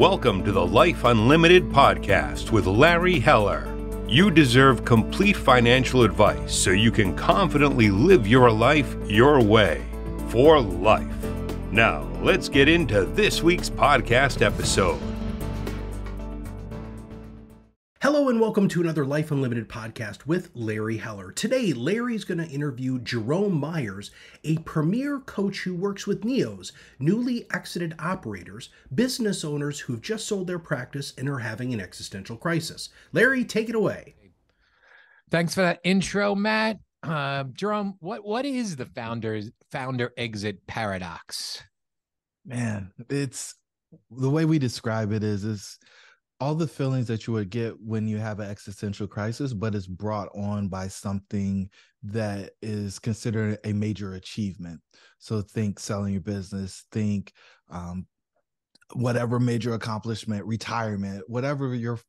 Welcome to the Life Unlimited podcast with Larry Heller. You deserve complete financial advice so you can confidently live your life your way for life. Now, let's get into this week's podcast episode. Hello and welcome to another Life Unlimited podcast with Larry Heller. Today, Larry's going to interview Jerome Myers, a premier coach who works with NEOs, newly exited operators, business owners who've just sold their practice and are having an existential crisis. Larry, take it away. Thanks for that intro, Matt. Uh, Jerome, what what is the founder's founder exit paradox? Man, it's the way we describe it is is all the feelings that you would get when you have an existential crisis, but it's brought on by something that is considered a major achievement. So think selling your business, think um, whatever major accomplishment, retirement, whatever you're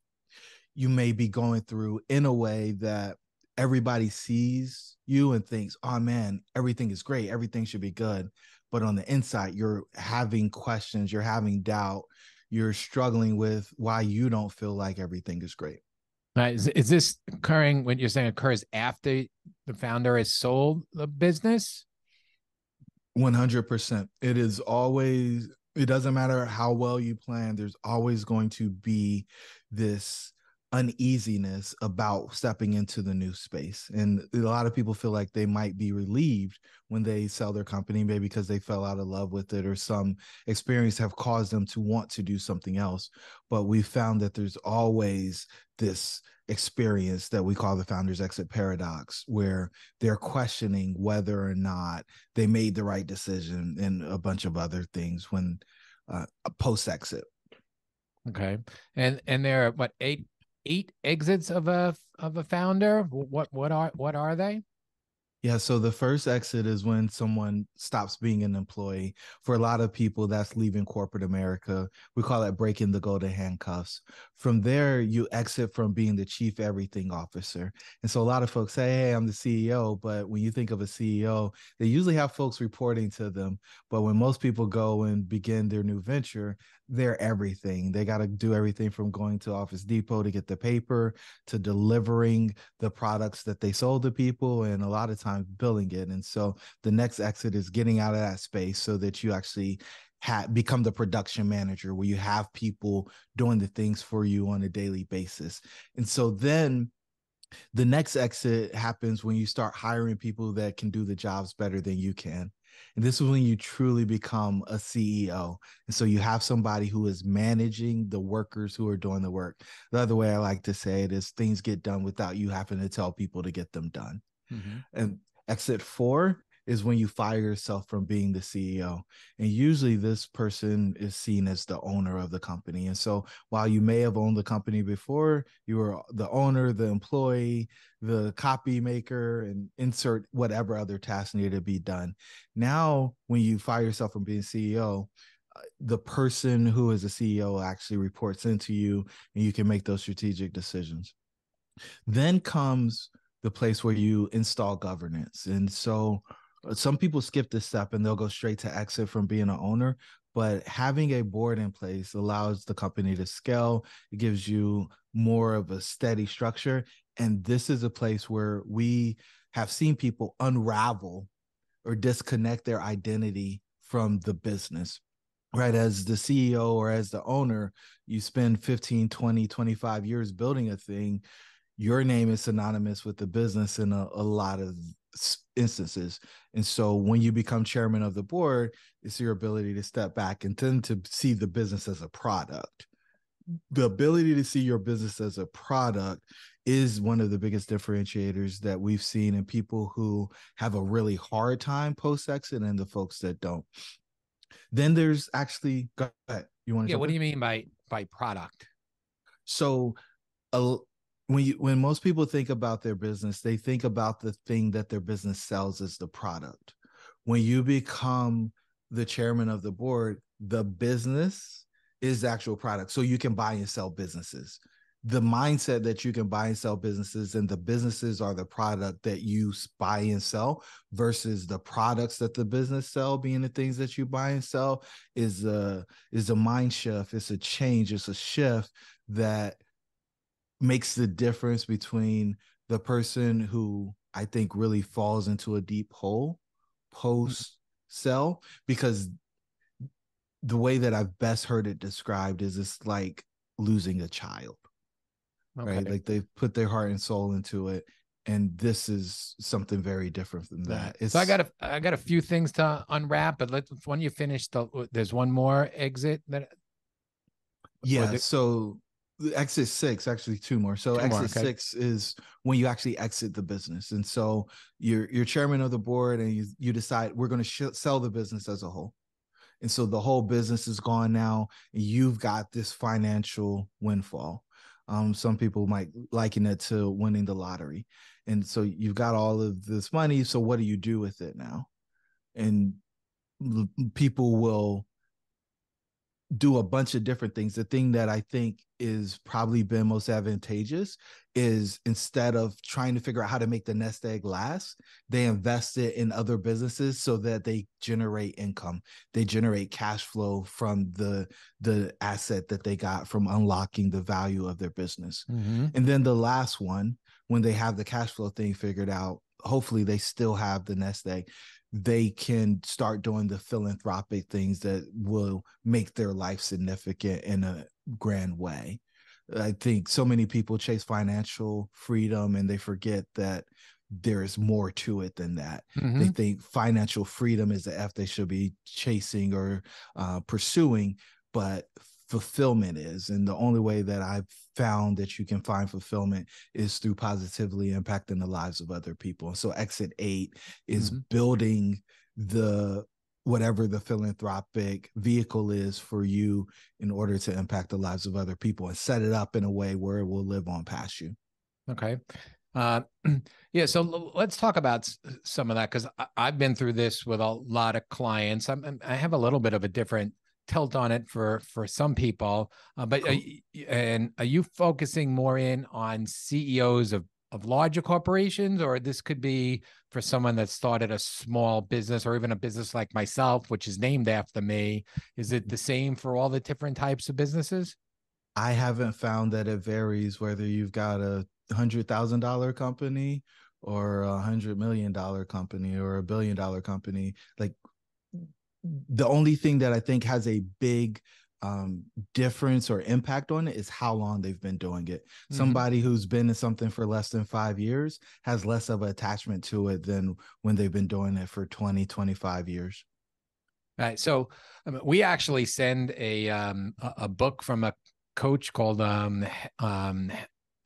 you may be going through in a way that everybody sees you and thinks, oh man, everything is great, everything should be good. But on the inside, you're having questions, you're having doubt, you're struggling with why you don't feel like everything is great. is, is this occurring when you're saying occurs after the founder has sold the business? 100%. It is always, it doesn't matter how well you plan, there's always going to be this uneasiness about stepping into the new space. And a lot of people feel like they might be relieved when they sell their company, maybe because they fell out of love with it or some experience have caused them to want to do something else. But we found that there's always this experience that we call the founder's exit paradox, where they're questioning whether or not they made the right decision and a bunch of other things when uh, post exit. Okay. And and there are what eight eight exits of a of a founder. What what are what are they? Yeah, so the first exit is when someone stops being an employee. For a lot of people, that's leaving corporate America. We call that breaking the golden handcuffs. From there, you exit from being the chief everything officer. And so a lot of folks say, Hey, I'm the CEO. But when you think of a CEO, they usually have folks reporting to them. But when most people go and begin their new venture, they're everything. They got to do everything from going to Office Depot to get the paper to delivering the products that they sold to people and a lot of times billing it. And so the next exit is getting out of that space so that you actually have become the production manager where you have people doing the things for you on a daily basis. And so then the next exit happens when you start hiring people that can do the jobs better than you can. And this is when you truly become a CEO. And so you have somebody who is managing the workers who are doing the work. The other way I like to say it is things get done without you having to tell people to get them done. Mm-hmm. And exit four is when you fire yourself from being the CEO. And usually this person is seen as the owner of the company. And so while you may have owned the company before, you were the owner, the employee, the copy maker, and insert whatever other tasks needed to be done. Now, when you fire yourself from being CEO, uh, the person who is the CEO actually reports into you and you can make those strategic decisions. Then comes the place where you install governance. And so some people skip this step and they'll go straight to exit from being an owner but having a board in place allows the company to scale. It gives you more of a steady structure. And this is a place where we have seen people unravel or disconnect their identity from the business. Right as the ceo or as the owner you spend 15 20 25 years building a thing. Your name is synonymous with the business in a, a lot of instances. And so when you become chairman of the board, it's your ability to step back and then to see the business as a product. The ability to see your business as a product is one of the biggest differentiators that we've seen in people who have a really hard time post exit and the folks that don't. Then there's actually go ahead. You want to Yeah, what do you mean by by product? So a, when you when most people think about their business they think about the thing that their business sells as the product. When you become the chairman of the board the business is the actual product. So you can buy and sell businesses. The mindset that you can buy and sell businesses and the businesses are the product that you buy and sell versus the products that the business sell being the things that you buy and sell is a is a mind shift. It's a change. It's a shift that makes the difference between the person who i think really falls into a deep hole mm-hmm. post sell because the way that i've best heard it described is it's like losing a child okay. right? Like they put their heart and soul into it. And this is something very different from that. It's, so I got a I got a few things to unwrap, but let's when you finish the there's one more exit that yeah. The, so exit six, actually two more. So two exit more, okay. six is when you actually exit the business, and so you're you're chairman of the board, and you you decide we're going to sh- sell the business as a whole, and so the whole business is gone now, and you've got this financial windfall. Um, some people might liken it to winning the lottery. And so you've got all of this money. So what do you do with it now? And people will do a bunch of different things. The thing that I think is probably been most advantageous is instead of trying to figure out how to make the nest egg last, they invest it in other businesses so that they generate income. They generate cash flow from the the asset that they got from unlocking the value of their business. Mm-hmm. And then the last one, when they have the cash flow thing figured out, hopefully they still have the nest egg they can start doing the philanthropic things that will make their life significant in a grand way. I think so many people chase financial freedom and they forget that there's more to it than that. Mm-hmm. They think financial freedom is the F they should be chasing or uh, pursuing, but fulfillment is. And the only way that I've found that you can find fulfillment is through positively impacting the lives of other people. And so exit eight is mm-hmm. building the whatever the philanthropic vehicle is for you in order to impact the lives of other people and set it up in a way where it will live on past you. Okay. Uh, yeah. So let's talk about some of that because I've been through this with a lot of clients. I'm, I have a little bit of a different tilt on it for for some people uh, but cool. are, and are you focusing more in on ceos of of larger corporations or this could be for someone that started a small business or even a business like myself which is named after me? Is it the same for all the different types of businesses? I haven't found that it varies whether you've got a hundred thousand dollar company or a hundred million dollar company or a billion dollar company. Like the only thing that I think has a big um, difference or impact on it is how long they've been doing it. Mm-hmm. Somebody who's been in something for less than five years has less of an attachment to it than when they've been doing it for 20, 25 years. Right. So um, we actually send a um, a book from a coach called um, um,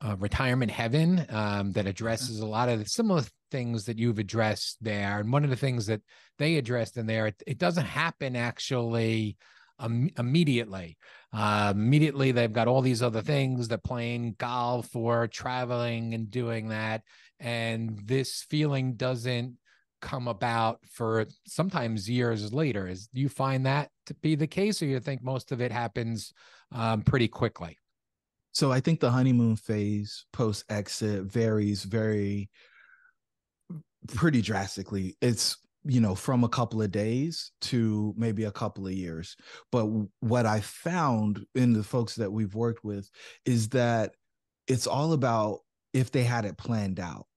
uh, Retirement Heaven um, that addresses a lot of the similar things that you've addressed there. And one of the things that they addressed in there, it, it doesn't happen actually um, immediately. Uh, immediately, they've got all these other things they're playing golf or traveling and doing that. And this feeling doesn't come about for sometimes years later. Is do you find that to be the case, or you think most of it happens um, pretty quickly? So I think the honeymoon phase post exit varies very pretty drastically. It's you know from a couple of days to maybe a couple of years. But what I found in the folks that we've worked with is that it's all about if they had it planned out.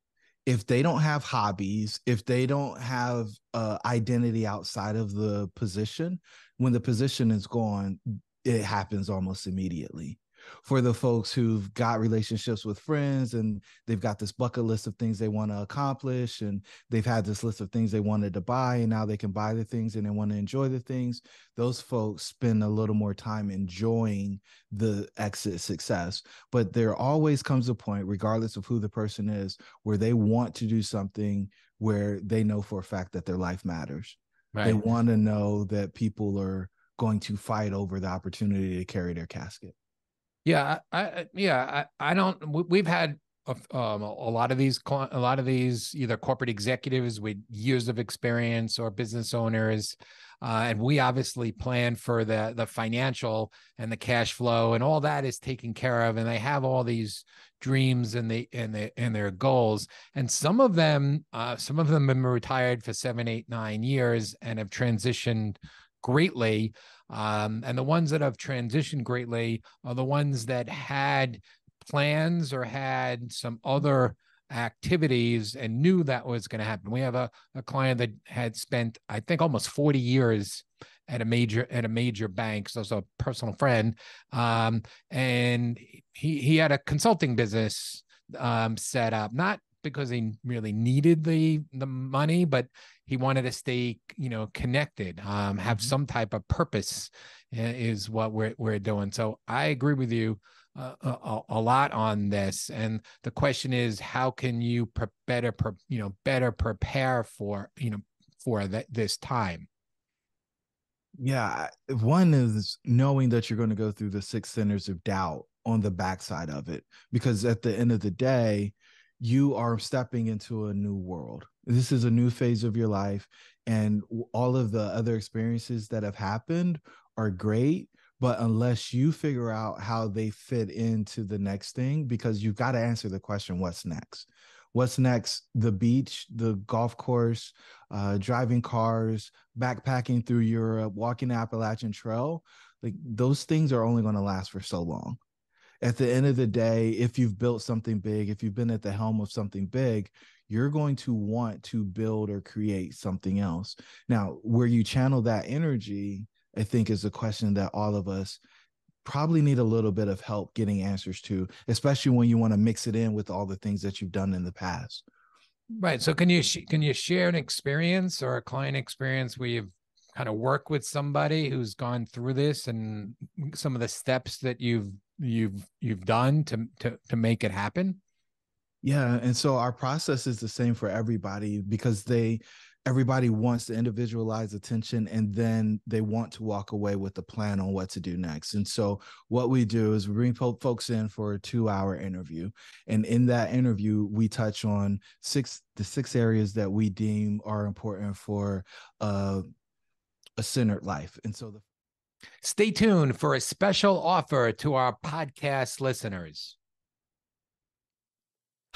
If they don't have hobbies, if they don't have uh, identity outside of the position, when the position is gone, it happens almost immediately for the folks who've got relationships with friends and they've got this bucket list of things they want to accomplish and they've had this list of things they wanted to buy and now they can buy the things and they want to enjoy the things those folks spend a little more time enjoying the exit success. But there always comes a point regardless of who the person is where they want to do something where they know for a fact that their life matters. Right. they want to know that people are going to fight over the opportunity to carry their casket yeah, I, yeah, I, I don't. We've had um, a lot of these a lot of these either corporate executives with years of experience or business owners uh, and we obviously plan for the the financial and the cash flow and all that is taken care of and they have all these dreams and they and they and their goals and some of them uh, some of them have been retired for seven eight nine years and have transitioned greatly um, and the ones that have transitioned greatly are the ones that had plans or had some other activities and knew that was going to happen. We have a, a client that had spent, I think, almost 40 years at a major at a major bank. So it's a personal friend. Um, and he he had a consulting business um, set up, not because he really needed the the money, but he wanted to stay, you know, connected, um, have mm-hmm. some type of purpose is what we're we're doing. So I agree with you a, a, lot on this and the question is how can you pre- better pre- you know better prepare for you know for that this time yeah one is knowing that you're going to go through the six centers of doubt on the backside of it because at the end of the day you are stepping into a new world this is a new phase of your life and all of the other experiences that have happened are great but unless you figure out how they fit into the next thing because you've got to answer the question what's next? What's next? The beach the golf course uh, driving cars backpacking through europe walking the appalachian trail like those things are only going to last for so long at the end of the day if you've built something big if you've been at the helm of something big you're going to want to build or create something else now where you channel that energy I think is a question that all of us probably need a little bit of help getting answers to, especially when you want to mix it in with all the things that you've done in the past. Right. So can you can you share an experience or a client experience where you've kind of worked with somebody who's gone through this and some of the steps that you've you've you've done to to to make it happen? Yeah, and so our process is the same for everybody because they everybody wants the individualized attention and then they want to walk away with a plan on what to do next. And so what we do is we bring folks in for a two hour interview. And in that interview we touch on six the six areas that we deem are important for uh, a centered life. And so the stay tuned for a special offer to our podcast listeners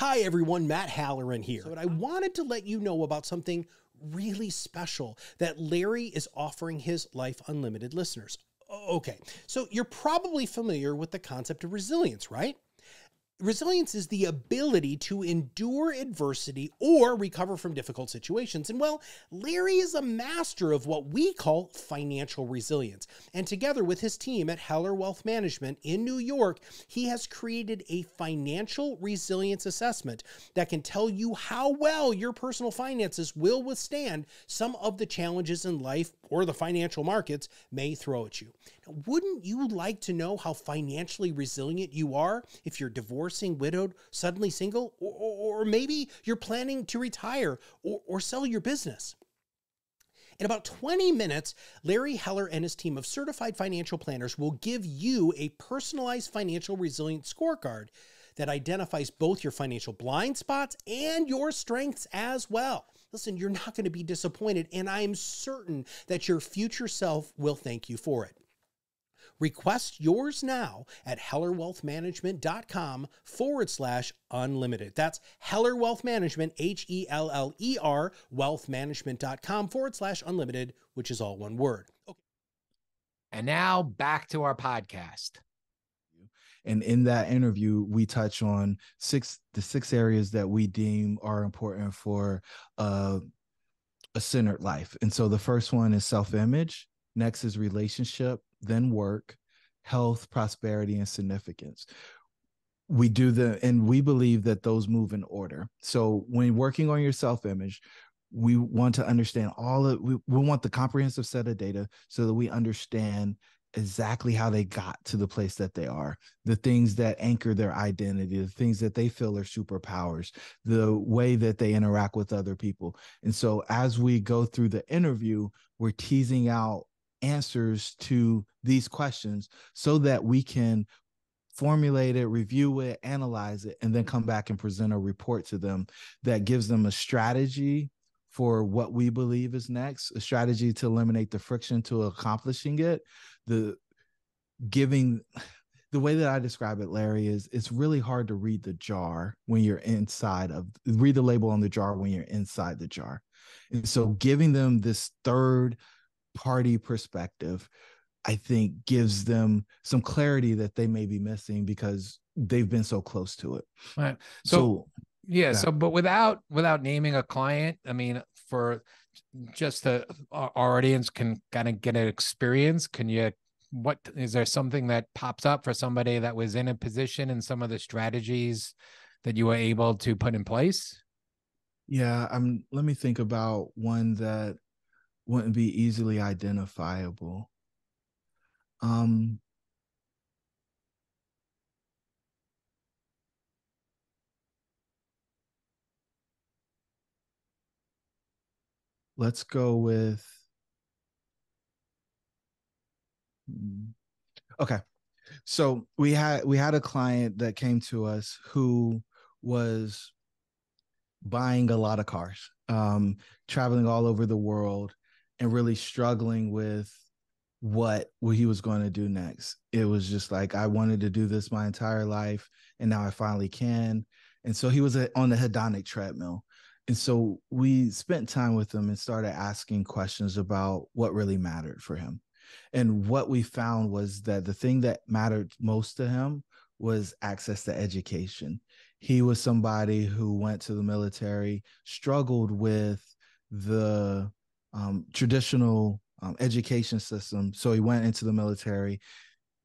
Hi everyone, Matt Halloran here. So I wanted to let you know about something really special that Larry is offering his Life Unlimited listeners. Okay, so you're probably familiar with the concept of resilience, right? Resilience is the ability to endure adversity or recover from difficult situations. And well, Larry is a master of what we call financial resilience. And together with his team at Heller Wealth Management in New York, he has created a financial resilience assessment that can tell you how well your personal finances will withstand some of the challenges in life or the financial markets may throw at you. Wouldn't you like to know how financially resilient you are if you're divorcing, widowed, suddenly single, or, or, or maybe you're planning to retire or, or sell your business? In about 20 minutes, Larry Heller and his team of certified financial planners will give you a personalized financial resilience scorecard that identifies both your financial blind spots and your strengths as well. Listen, you're not going to be disappointed, and I am certain that your future self will thank you for it. Request yours now at hellerwealthmanagement.com forward slash unlimited. That's Heller Wealth Management, H E L L E R, wealthmanagement.com forward slash unlimited, which is all one word. Okay. And now back to our podcast. And in that interview, we touch on six the six areas that we deem are important for uh, a centered life. And so the first one is self-image, next is relationship, then work, health, prosperity, and significance. We do the and we believe that those move in order. So when working on your self-image we want to understand all of we, we want the comprehensive set of data so that we understand exactly how they got to the place that they are, the things that anchor their identity, the things that they feel are superpowers, the way that they interact with other people. And so as we go through the interview, we're teasing out answers to these questions so that we can formulate it, review it, analyze it, and then come back and present a report to them that gives them a strategy for what we believe is next, a strategy to eliminate the friction to accomplishing it, the giving the way that I describe it, Larry, is it's really hard to read the jar when you're inside of read the label on the jar when you're inside the jar. And so giving them this third party perspective, I think gives them some clarity that they may be missing because they've been so close to it. Right. So, so yeah, yeah, so but without without naming a client, I mean, for just the our audience can kind of get an experience, can you what is there something that pops up for somebody that was in a position and some of the strategies that you were able to put in place? Yeah, I'm let me think about one that wouldn't be easily identifiable. Um Let's go with Mm. Okay. So we had we had a client that came to us who was buying a lot of cars, um, traveling all over the world, and really struggling with what what he was going to do next. It was just like I wanted to do this my entire life, and now I finally can. And so he was uh, on the hedonic treadmill. And so we spent time with him and started asking questions about what really mattered for him. And what we found was that the thing that mattered most to him was access to education. He was somebody who went to the military, struggled with the um, traditional um, education system. So he went into the military,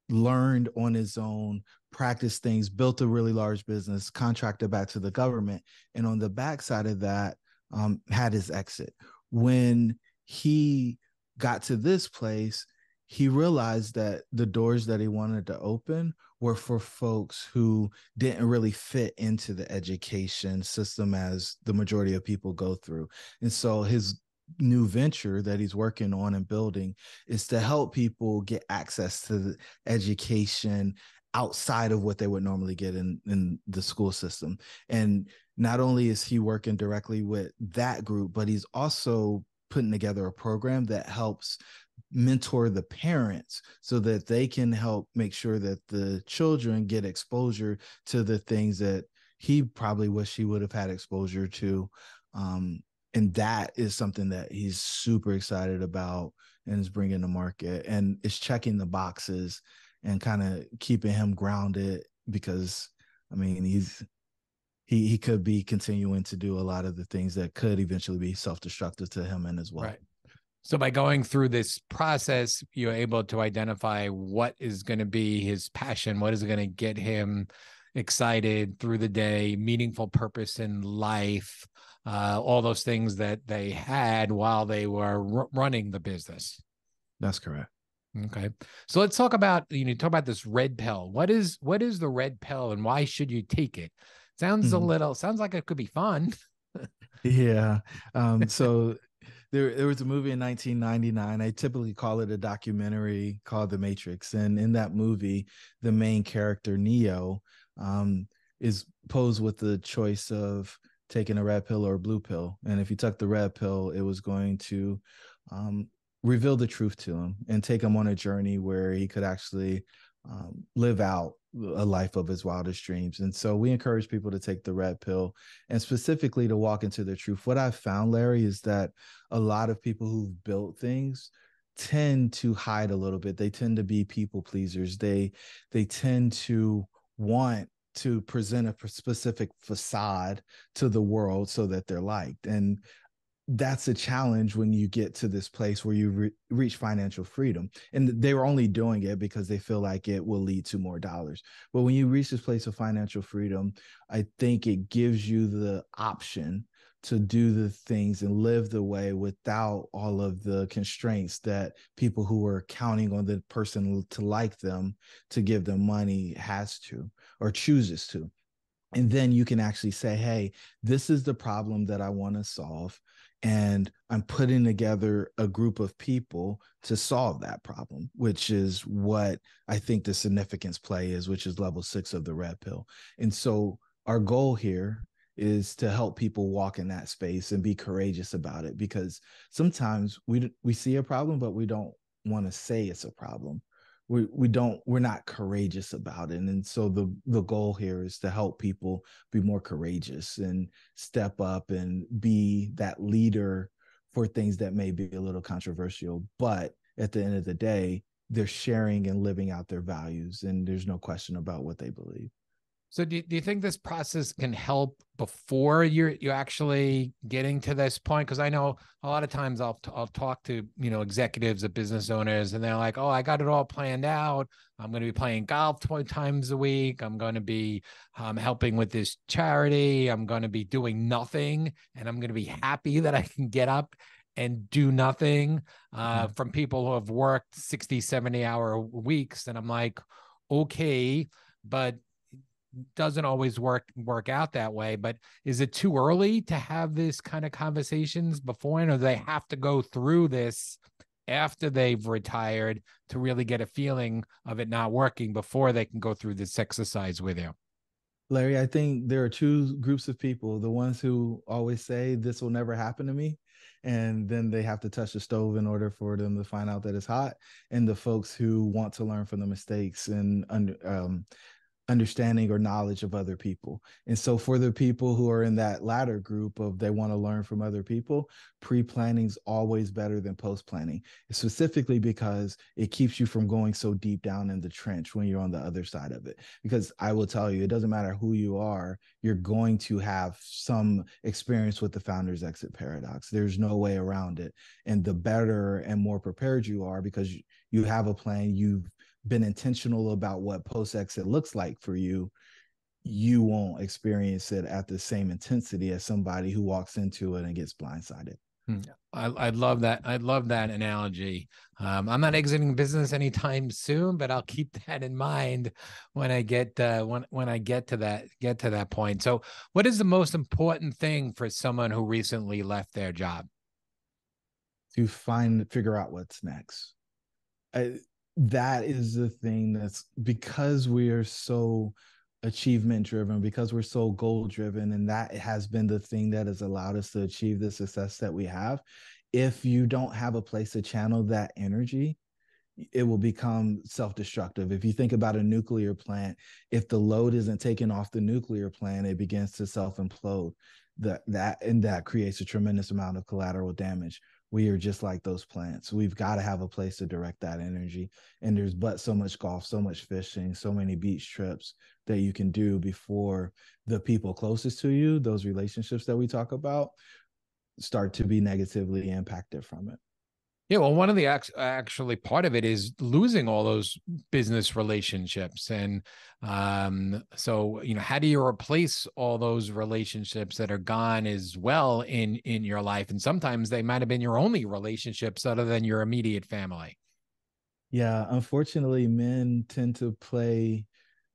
learned on his own, practiced things, built a really large business, contracted back to the government. And on the backside of that, um, had his exit. When he got to this place, he realized that the doors that he wanted to open were for folks who didn't really fit into the education system as the majority of people go through. And so his new venture that he's working on and building is to help people get access to education outside of what they would normally get in in the school system. And not only is he working directly with that group but he's also putting together a program that helps mentor the parents so that they can help make sure that the children get exposure to the things that he probably wish he would have had exposure to um, and that is something that he's super excited about and is bringing to market and is checking the boxes and kind of keeping him grounded because i mean he's he he could be continuing to do a lot of the things that could eventually be self-destructive to him and as well right. So by going through this process, you're able to identify what is going to be his passion, what is going to get him excited through the day, meaningful purpose in life, uh, all those things that they had while they were r- running the business. That's correct. Okay. So let's talk about you know talk about this red pill. What is what is the red pill and why should you take it? Sounds mm-hmm. a little sounds like it could be fun. yeah. Um so there there was a movie in 1999 i typically call it a documentary called the matrix and in that movie the main character neo um, is posed with the choice of taking a red pill or a blue pill and if he took the red pill it was going to um, reveal the truth to him and take him on a journey where he could actually um, live out a life of his wildest dreams. And so we encourage people to take the red pill and specifically to walk into their truth. What I've found, Larry, is that a lot of people who've built things tend to hide a little bit. They tend to be people pleasers. They they tend to want to present a specific facade to the world so that they're liked. And that's a challenge when you get to this place where you re- reach financial freedom and they were only doing it because they feel like it will lead to more dollars but when you reach this place of financial freedom i think it gives you the option to do the things and live the way without all of the constraints that people who are counting on the person to like them to give them money has to or chooses to and then you can actually say hey this is the problem that i want to solve and I'm putting together a group of people to solve that problem, which is what I think the significance play is, which is level six of the red pill. And so our goal here is to help people walk in that space and be courageous about it because sometimes we we see a problem but we don't want to say it's a problem. We we don't we're not courageous about it and so the the goal here is to help people be more courageous and step up and be that leader for things that may be a little controversial but at the end of the day they're sharing and living out their values and there's no question about what they believe so do, do you think this process can help before you're you actually getting to this point? Because I know a lot of times I'll I'll talk to you know executives of business owners and they're like, oh, I got it all planned out. I'm going to be playing golf 20 times a week. I'm going to be um, helping with this charity. I'm going to be doing nothing, and I'm going to be happy that I can get up and do nothing. Uh, mm-hmm. From people who have worked 60, 70 hour weeks, and I'm like, okay, but doesn't always work work out that way but is it too early to have this kind of conversations before or they have to go through this after they've retired to really get a feeling of it not working before they can go through this exercise with you? Larry i think there are two groups of people the ones who always say this will never happen to me and then they have to touch the stove in order for them to find out that it's hot and the folks who want to learn from the mistakes and um, understanding or knowledge of other people. And so for the people who are in that latter group of they want to learn from other people, pre-planning is always better than post-planning, specifically because it keeps you from going so deep down in the trench when you're on the other side of it. Because I will tell you, it doesn't matter who you are, you're going to have some experience with the founder's exit paradox. There's no way around it. And the better and more prepared you are because you have a plan, you've been intentional about what post exit looks like for you, you won't experience it at the same intensity as somebody who walks into it and gets blindsided. Hmm. I, I love that. I love that analogy. Um, I'm not exiting business anytime soon, but I'll keep that in mind when I get uh, when when I get to that get to that point. So, what is the most important thing for someone who recently left their job? To find figure out what's next. I, that is the thing that's because we are so achievement driven because we're so goal driven and that has been the thing that has allowed us to achieve the success that we have if you don't have a place to channel that energy it will become self-destructive. If you think about a nuclear plant if the load isn't taken off the nuclear plant it begins to self-implode. That that and that creates a tremendous amount of collateral damage we are just like those plants. We've got to have a place to direct that energy. And there's but so much golf, so much fishing, so many beach trips that you can do before the people closest to you, those relationships that we talk about, start to be negatively impacted from it. Yeah, well, one of the actually part of it is losing all those business relationships, and um, so you know, how do you replace all those relationships that are gone as well in in your life? And sometimes they might have been your only relationships other than your immediate family. Yeah, unfortunately, men tend to play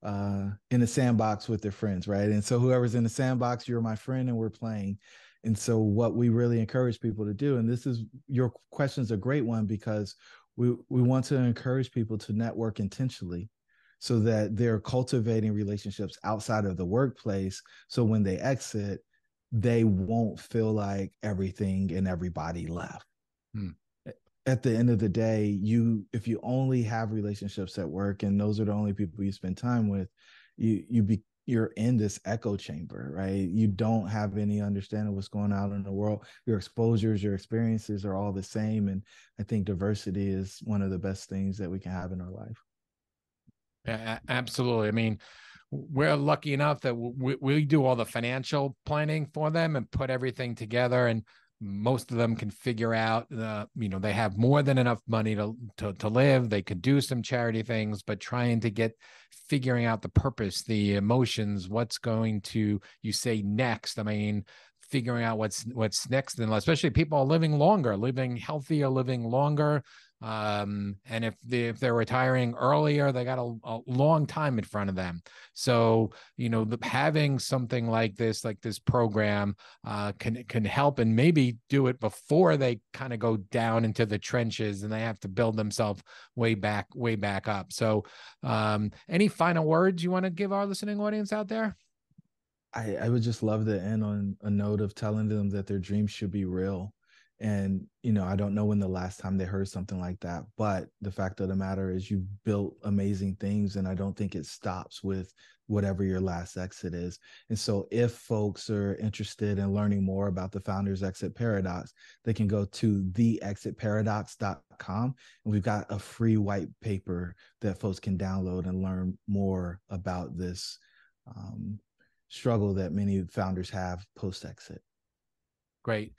uh, in a sandbox with their friends, right? And so whoever's in the sandbox, you're my friend, and we're playing. And so, what we really encourage people to do, and this is your question is a great one because we we want to encourage people to network intentionally, so that they're cultivating relationships outside of the workplace. So when they exit, they won't feel like everything and everybody left. Hmm. At the end of the day, you if you only have relationships at work and those are the only people you spend time with, you you be you're in this echo chamber, right? You don't have any understanding what's going on in the world. Your exposures, your experiences are all the same. And I think diversity is one of the best things that we can have in our life. Yeah, absolutely. I mean, we're lucky enough that we, we do all the financial planning for them and put everything together. And most of them can figure out you know they have more than enough money to, to to live. They could do some charity things but trying to get figuring out the purpose the emotions what's going to you say next? I mean figuring out what's what's next and especially people are living longer living healthier living longer Um, and if they if they're retiring earlier, they got a, a long time in front of them. So you know, the, having something like this, like this program, uh, can can help and maybe do it before they kind of go down into the trenches and they have to build themselves way back, way back up. So, um, any final words you want to give our listening audience out there? I, I would just love to end on a note of telling them that their dreams should be real. And, you know, I don't know when the last time they heard something like that, but the fact of the matter is you've built amazing things. And I don't think it stops with whatever your last exit is. And so if folks are interested in learning more about the founder's exit paradox, they can go to theexitparadox.com and we've got a free white paper that folks can download and learn more about this um, struggle that many founders have post exit. Great.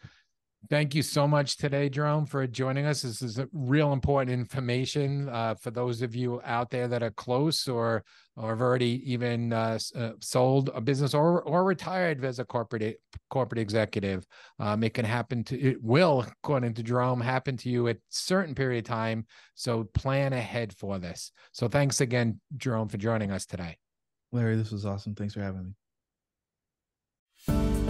Thank you so much today, Jerome, for joining us. This is real important information uh, for those of you out there that are close or or have already even uh, uh, sold a business or or retired as a corporate corporate executive. Um, it can happen to it will, according to Jerome, happen to you at certain period of time. So plan ahead for this. So thanks again, Jerome, for joining us today. Larry, this was awesome. Thanks for having me.